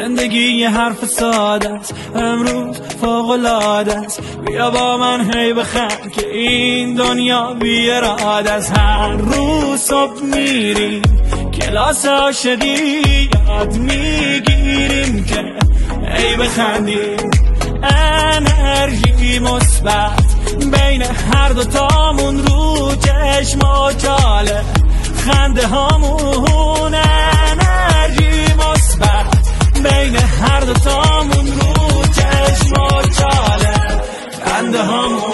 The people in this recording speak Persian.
زندگی یه حرف ساده است. امروز فوق العاده است. بیا با من هی بخند که این دنیا بی است. هر روز صبح میریم کلاس عاشقی یاد می‌گیریم که ای بخندیم. انرژی مثبت بین هر دو تامون رو چشم و چاله. خنده هامون هر دو